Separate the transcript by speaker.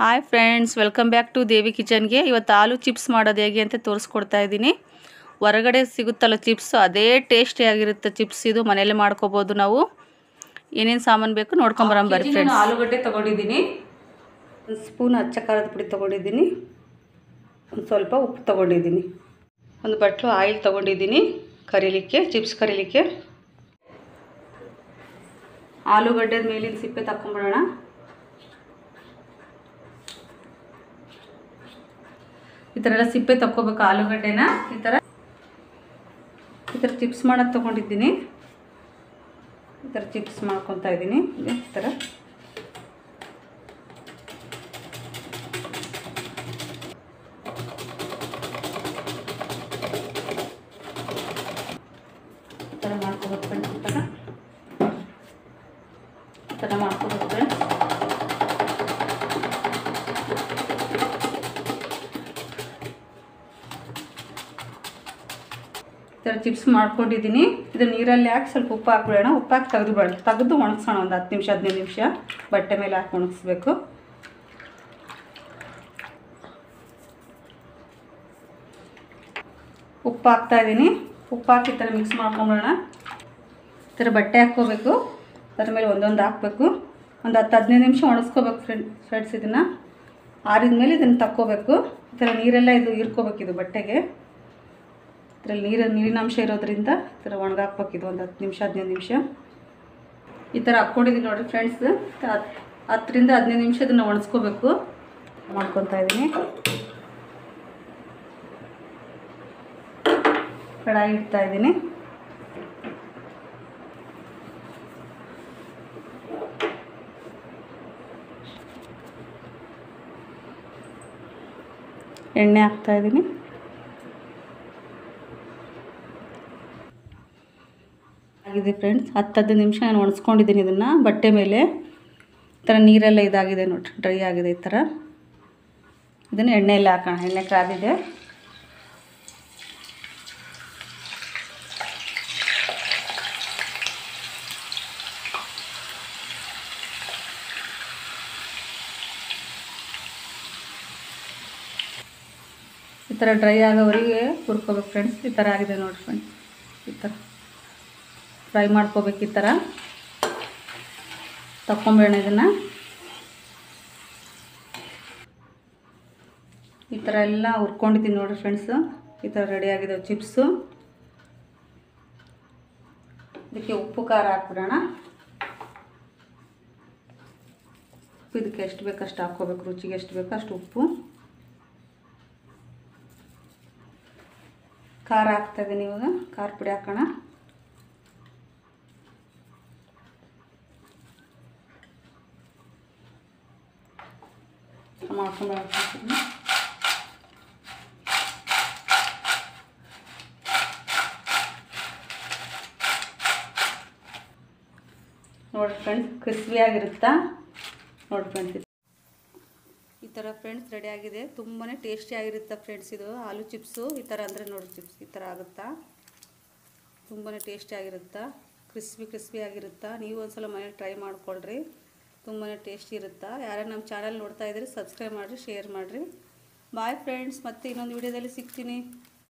Speaker 1: Hi friends welcome back to Devi ಕಿಚನ್ಗೆ ಇವತ್ತು ಆಲೂ chips ಮಾಡೋದು ಹೇಗೆ ಅಂತ ತೋರಿಸ್ಕೊಡ್ತಾ ಇದ್ದೀನಿ. ಹೊರಗಡೆ ಸಿಗುತ್ತಲ್ಲ ಚಿಪ್ಸ್ ಅದೇ ಟೇಸ್ಟಿಯಾಗಿರುತ್ತೆ ಚಿಪ್ಸ್ ಇದು. ಮನೇಲಿ ಮಾಡ್ಕೋಬೋದು ನಾವು. ಏನೇನು ಸಾಮಾನು ಬೇಕು ನೋಡ್ಕೊಂಬರಂ ಬರ್ರಿ ಫ್ರೆಂಡ್ಸ್ ಆಲೂಗಡ್ಡೆ ತೊಗೊಂಡಿದ್ದೀನಿ. ಒಂದು ಸ್ಪೂನ್ ಅಚ್ಚ ಖಾರದ ಪುಡಿ ತೊಗೊಂಡಿದ್ದೀನಿ. ಒಂದು ಸ್ವಲ್ಪ ಉಪ್ಪು ತೊಗೊಂಡಿದ್ದೀನಿ. ಒಂದು ಬಟ್ಲು ಆಯಿಲ್ ತೊಗೊಂಡಿದ್ದೀನಿ. ಕರೀಲಿಕ್ಕೆ ಚಿಪ್ಸ್ ಕರೀಲಿಕ್ಕೆ. ಆಲೂಗಡ್ಡೆದ ಮೇಲಿನ ಸಿಪ್ಪೆ ತಗೊಂಬಿಡೋಣ ಈ ಥರ ಎಲ್ಲ ಸಿಪ್ಪೆ ತಕ್ಕೋಬೇಕು, ಆಲೂಗಡ್ಡೆನ. ಈ ಥರ ಈ ಥರ ಚಿಪ್ಸ್ ಮಾಡೋದು ತೊಗೊಂಡಿದ್ದೀನಿ. ಈ ಥರ ಚಿಪ್ಸ್ ಮಾಡ್ಕೊತಾ ಇದ್ದೀನಿ. ಈ ಥರ ಈ ಥರ ಮಾಡ್ಕೋಬೇಕು ಫ್ರೆಂಡ್ಸ್ ಈ ಥರ ಥರ ಚಿಪ್ಸ್ ಮಾಡ್ಕೊಂಡಿದ್ದೀನಿ. ಇದು ನೀರಲ್ಲಿ ಹಾಕಿ ಸ್ವಲ್ಪ ಉಪ್ಪು ಹಾಕ್ಬಿಡೋಣ. ಉಪ್ಪು ಹಾಕಿ ತೆಗೆದು ಬಿಡೋಣ. ತೆಗೆದು ಒಣಗಿಸೋಣ ಒಂದು ಹತ್ತು ನಿಮಿಷ, ಹದಿನೈದು ನಿಮಿಷ. ಬಟ್ಟೆ ಮೇಲೆ ಹಾಕಿ ಒಣಗಿಸ್ಬೇಕು. ಉಪ್ಪು ಹಾಕ್ತಾಯಿದ್ದೀನಿ ಉಪ್ಪು ಹಾಕಿ ಈ ಥರ ಮಿಕ್ಸ್ ಮಾಡ್ಕೊಂಬಿಡೋಣ. ಈ ಥರ ಬಟ್ಟೆ ಹಾಕ್ಕೋಬೇಕು. ಅದ್ರ ಮೇಲೆ ಒಂದೊಂದು ಹಾಕ್ಬೇಕು. ಒಂದು ಹತ್ತು, ಹದಿನೈದು ನಿಮಿಷ ಒಣಗಿಸ್ಕೋಬೇಕು ಫ್ರೆಂಡ್ ಫ್ರೆಂಡ್ಸ್ ಇದನ್ನು. ಆರಿದ ಮೇಲೆ ಇದನ್ನು ತಕ್ಕೋಬೇಕು. ಈ ಥರ ನೀರೆಲ್ಲ ಇದು ಇರ್ಕೋಬೇಕು ಇದು ಬಟ್ಟೆಗೆ. ಇದರಲ್ಲಿ ನೀರ ನೀರಿನ ಅಂಶ ಇರೋದ್ರಿಂದ ಈ ಥರ ಒಣಗಾಕ್ಬೇಕು. ಇದು ಒಂದು ಹತ್ತು ನಿಮಿಷ, ಹದಿನೈದು ನಿಮಿಷ. ಈ ಥರ ಹಾಕ್ಕೊಂಡಿದ್ದೀನಿ ನೋಡಿರಿ ಫ್ರೆಂಡ್ಸ್. ಹತ್ತರಿಂದ ಹದಿನೈದು ನಿಮಿಷ ಇದನ್ನು ಒಣಸ್ಕೋಬೇಕು. ಮಾಡ್ಕೊತಾ ಇದ್ದೀನಿ ಕಡಾಯಿ ಇಡ್ತಾ ಇದ್ದೀನಿ ಎಣ್ಣೆ ಹಾಕ್ತಾ ಇದ್ದೀನಿ ಆಗಿದೆ ಫ್ರೆಂಡ್ಸ್ ಹತ್ತು ಹದಿನೈದು ನಿಮಿಷ ನಾನು ಒಣಸ್ಕೊಂಡಿದ್ದೀನಿ ಇದನ್ನು. ಬಟ್ಟೆ ಮೇಲೆ ಈ ಥರ ನೀರೆಲ್ಲ ಇದಾಗಿದೆ ನೋಡಿರಿ ಡ್ರೈ ಆಗಿದೆ ಈ ಥರ ಇದನ್ನು ಎಣ್ಣೆಯಲ್ಲಿ ಹಾಕೋಣ. ಎಣ್ಣೆ ಕಾದಿದೆ ಈ ಥರ ಡ್ರೈ ಆಗೋವರೆಗೆ ಹುರ್ಕೋಬೇಕು ಫ್ರೆಂಡ್ಸ್ ಈ ಥರ ಆಗಿದೆ ನೋಡಿ ಫ್ರೆಂಡ್ಸ್ ಈ ಥರ ಫ್ರೈ ಮಾಡ್ಕೋಬೇಕು ಈ ಥರ. ತಕ್ಕೊಂಬೇಣ ಇದನ್ನು. ಈ ಥರ ಎಲ್ಲ ಹುರ್ಕೊಂಡಿದ್ದೀನಿ ನೋಡಿರಿ ಫ್ರೆಂಡ್ಸು. ಈ ಥರ ರೆಡಿಯಾಗಿದ್ದಾವೆ ಚಿಪ್ಸು ಇದಕ್ಕೆ ಉಪ್ಪು, ಖಾರ ಹಾಕ್ಬಿಡೋಣ. ಉಪ್ಪು ಇದಕ್ಕೆ ಎಷ್ಟು ಬೇಕು ಅಷ್ಟು ಹಾಕ್ಕೋಬೇಕು. ರುಚಿಗೆ ಎಷ್ಟು ಬೇಕು ಅಷ್ಟು ಉಪ್ಪು. ಖಾರ ಹಾಕ್ತಾಯಿದ್ದೀನಿ ಇವಾಗ. ಖಾರ ಪುಡಿ ಹಾಕೋಣ. ಮಾಡ್ಕೊಂಡು ಹಾಕ್ತೀನಿ ನೋಡಿ ಫ್ರೆಂಡ್ಸ್ ಕ್ರಿಸ್ಪಿಯಾಗಿರುತ್ತಾ ನೋಡಿ ಫ್ರೆಂಡ್ಸ್ ಈ ಥರ ಫ್ರೆಂಡ್ಸ್ ರೆಡಿ ಆಗಿದೆ. ತುಂಬಾ ಟೇಸ್ಟಿಯಾಗಿರುತ್ತೆ ಫ್ರೆಂಡ್ಸ್ ಇದು? ಆಲೂ ಚಿಪ್ಸು ಈ ಥರ ಅಂದರೆ ನೋಡಿ ಚಿಪ್ಸ್ ಈ ಥರ ಆಗುತ್ತಾ? ತುಂಬಾ ಟೇಸ್ಟಿಯಾಗಿರುತ್ತಾ ಕ್ರಿಸ್ಪಿ ಆಗಿರುತ್ತಾ? ನೀವು ಒಂದ್ಸಲ ಮನೇಲಿ ಟ್ರೈ ಮಾಡ್ಕೊಳ್ರಿ. ತುಂಬಾ ಟೇಸ್ಟಿ ಇರುತ್ತಾ? ಯಾರು ನಮ್ಮ ಚಾನಲ್ ನೋಡ್ತಾ ಇದ್ದರೆ, ಸಬ್ಸ್ಕ್ರೈಬ್ ಮಾಡಿರಿ, ಶೇರ್ ಮಾಡಿರಿ. ಬಾಯ್ ಫ್ರೆಂಡ್ಸ್ ಮತ್ತೆ ಇನ್ನೊಂದು ವಿಡಿಯೋದಲ್ಲಿ ಸಿಗ್ತೀನಿ.